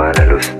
igual a los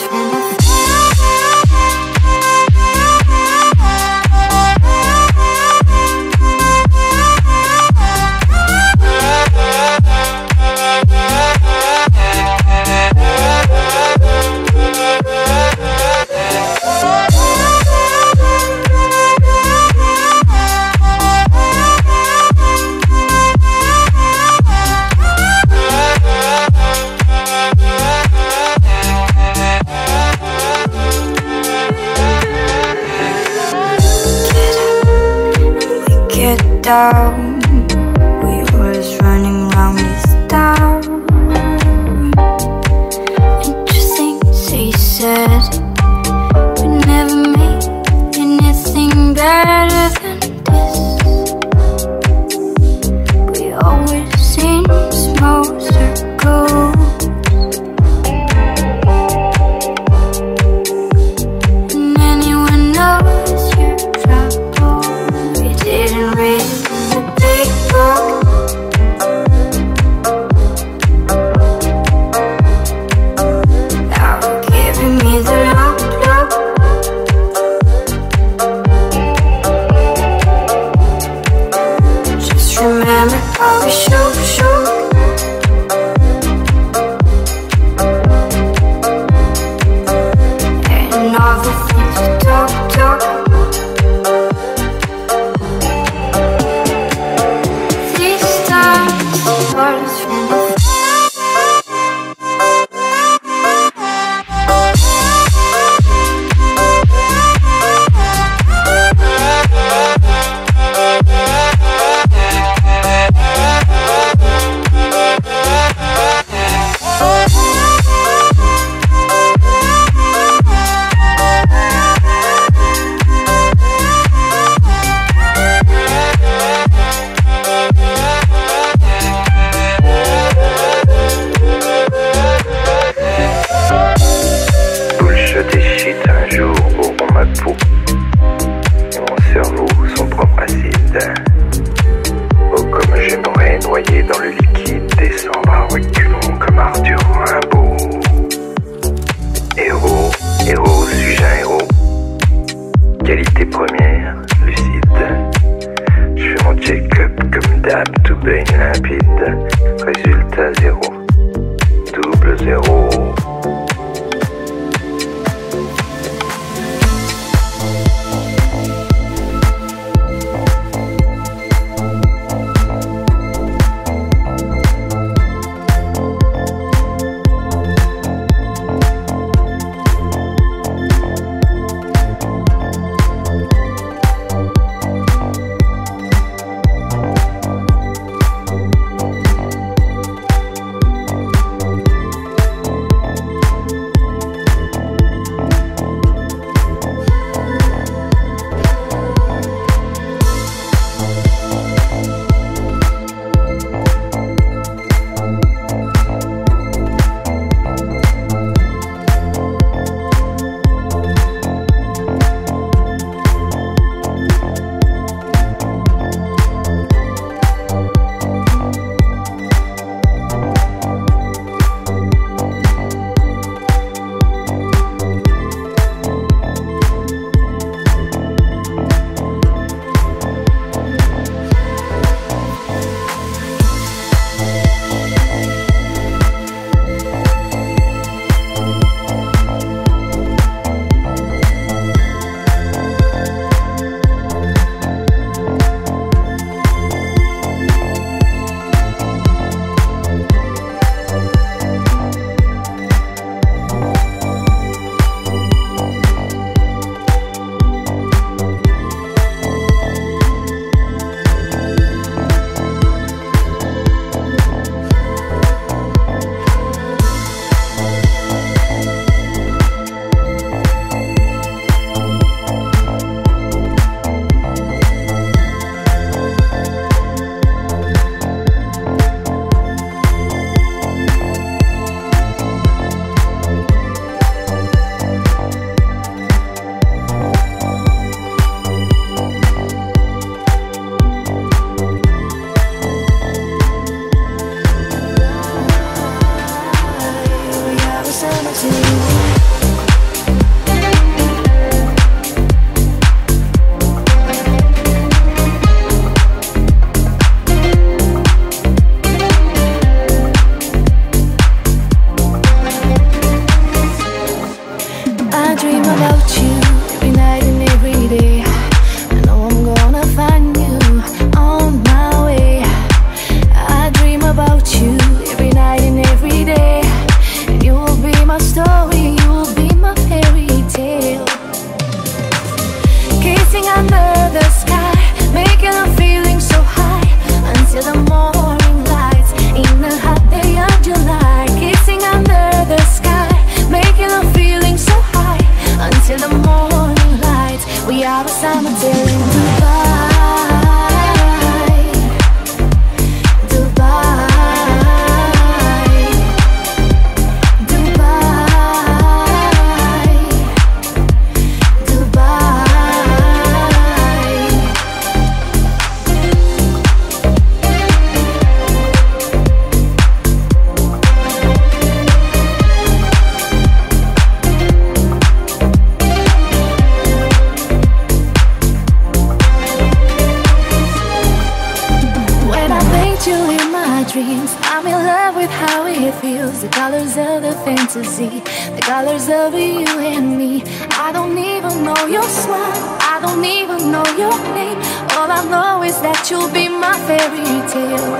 still you and me. I don't even know your smile, I don't even know your name. All I know is that you'll be my fairy tale.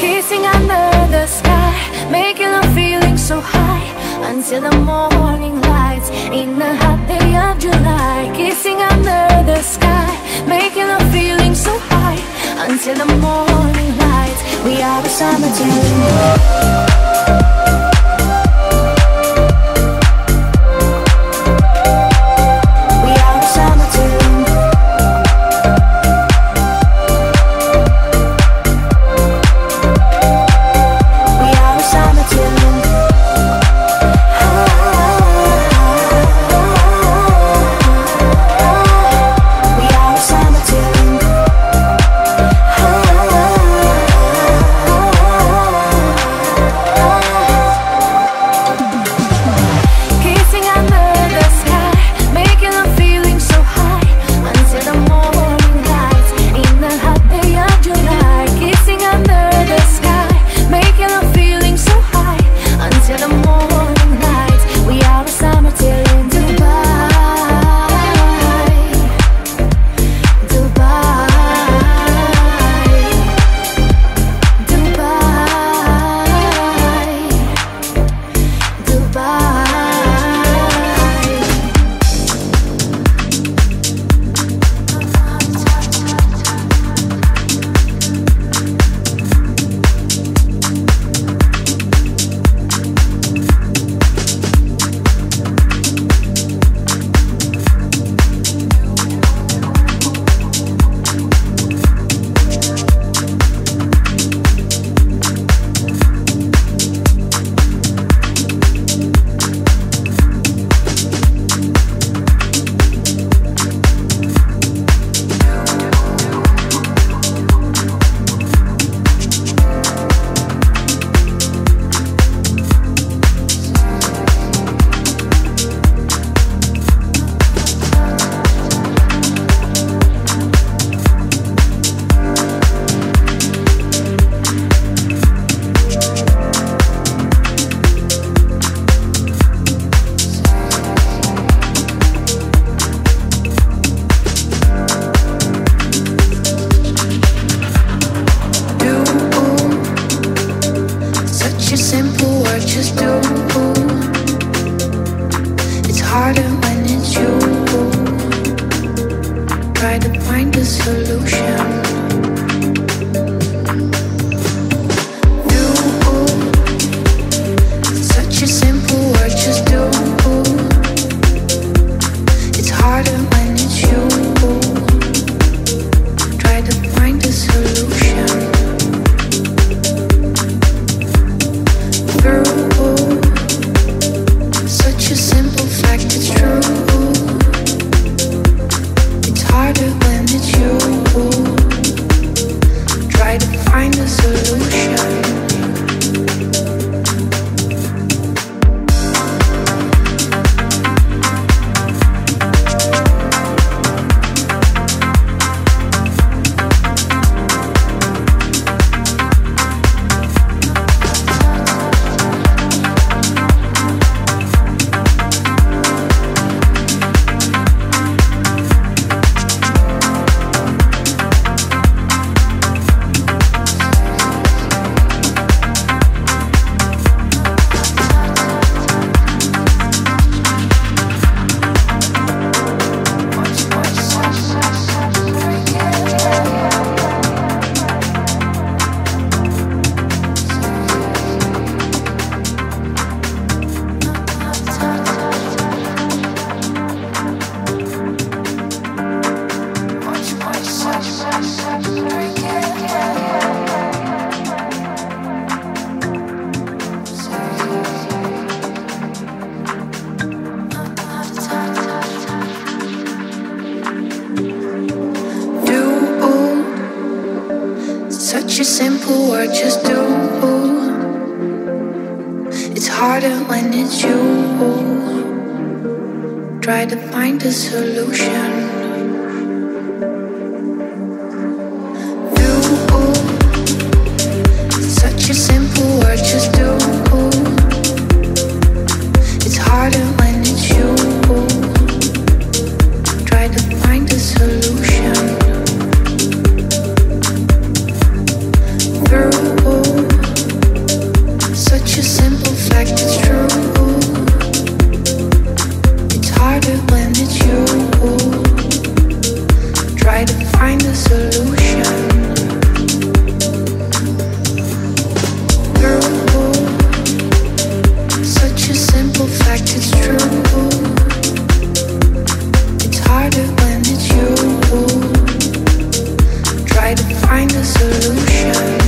Kissing under the sky, making a feeling so high until the morning lights in the hot day of July. Kissing under the sky, making a feeling so high until the morning lights. We are a summer day. Such a simple word, just do. It's harder when it's you. Try to find a solution. the solution.